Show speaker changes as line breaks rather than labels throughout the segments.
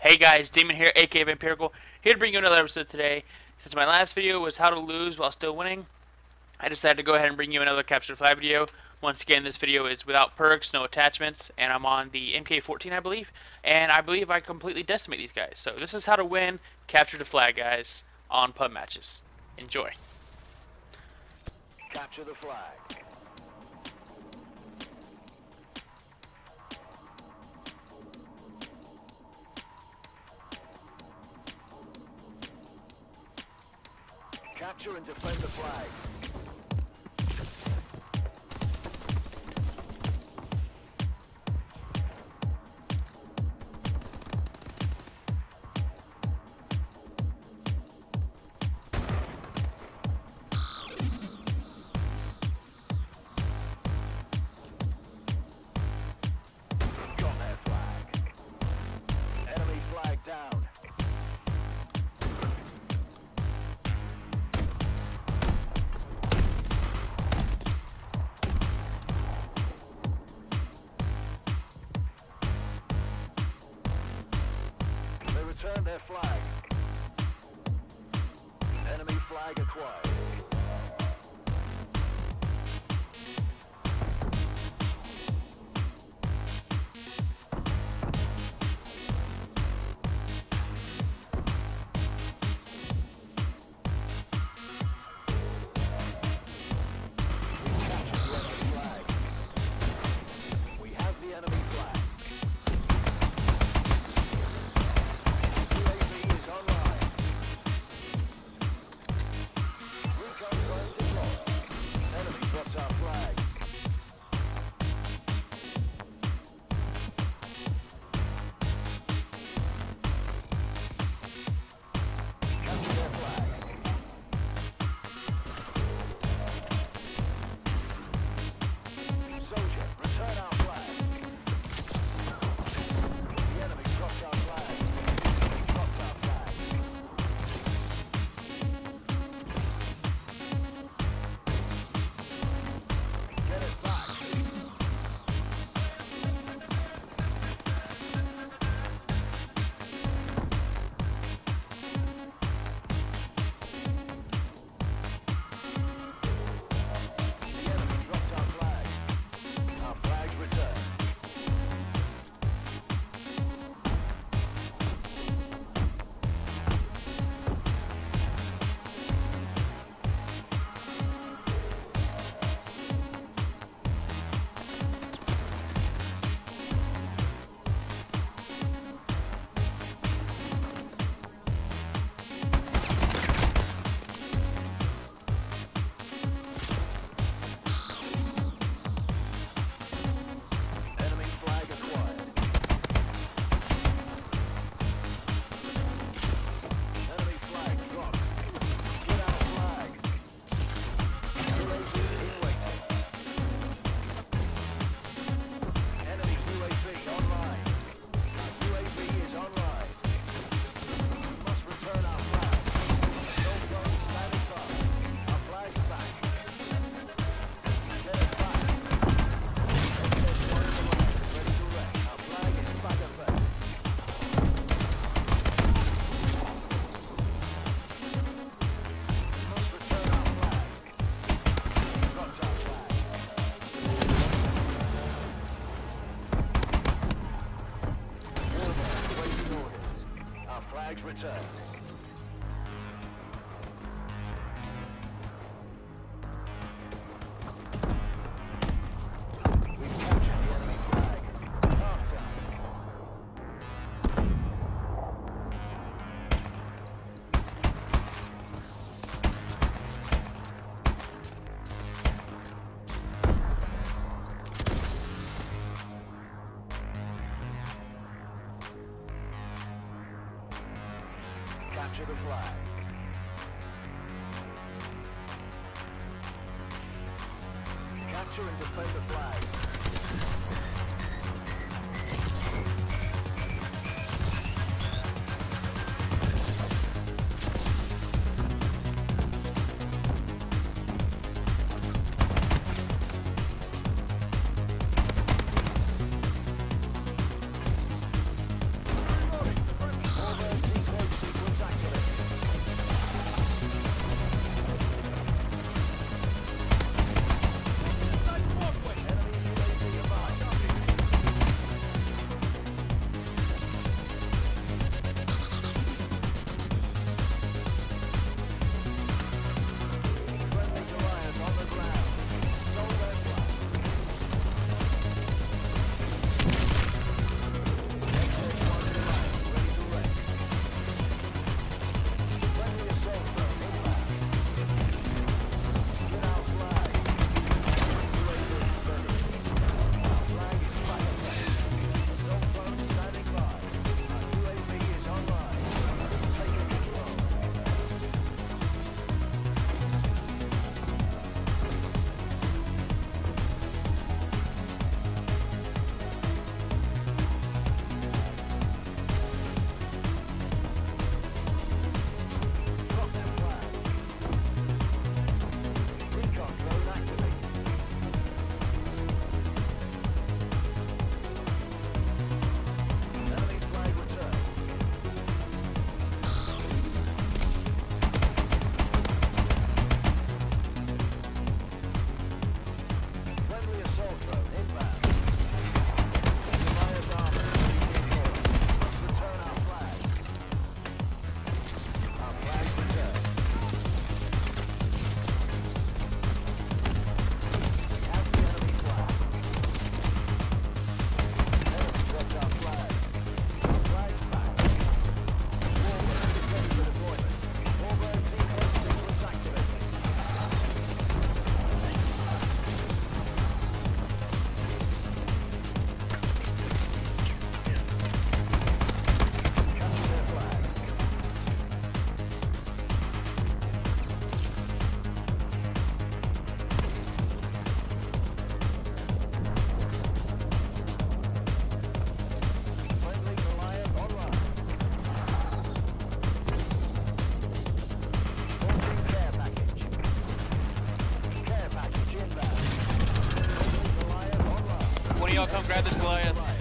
Hey guys, Demon here, aka Vampirical, here to bring you another episode today. Since my last video was how to lose while still winning, I decided to go ahead and bring you another capture flag video. Once again, this video is without perks, no attachments, and I'm on the MK14, I believe. And I believe I completely decimate these guys. So this is how to win capture the flag, guys, on pub matches. Enjoy.
Capture the flag. Capture and defend the flags. Got their flag. Enemy flag down. Capture and defend the flags. of y'all
come grab this Goliath.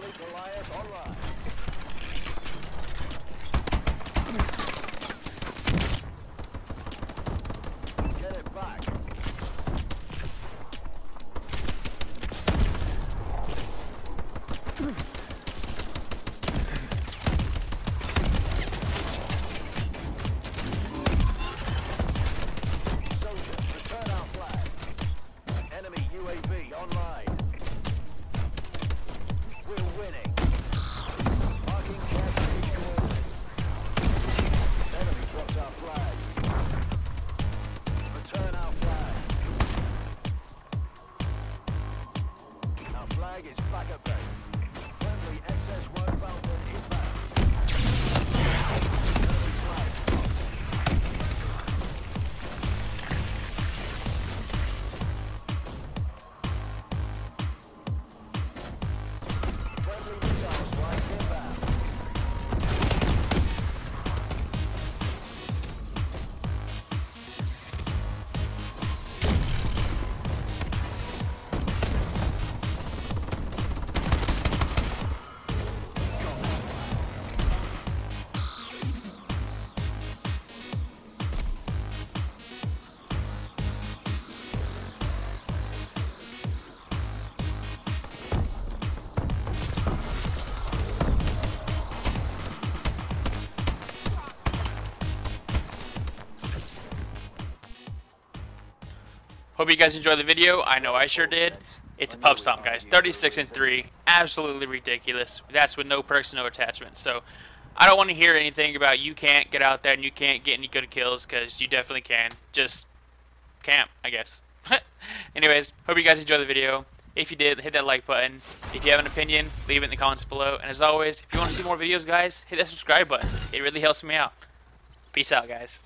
Goliath online. Back at base. Friendly SS-1 Falcon inbound.
Hope you guys enjoyed the video. I know I sure did. It's a pub stomp, guys. 36 and 3. Absolutely ridiculous. That's with no perks, no attachments. So I don't want to hear anything about you can't get out there and you can't get any good kills because you definitely can. Just camp, I guess. Anyways, hope you guys enjoyed the video. If you did, hit that like button. If you have an opinion, leave it in the comments below. And as always, if you want to see more videos, guys, hit that subscribe button. It really helps me out. Peace out, guys.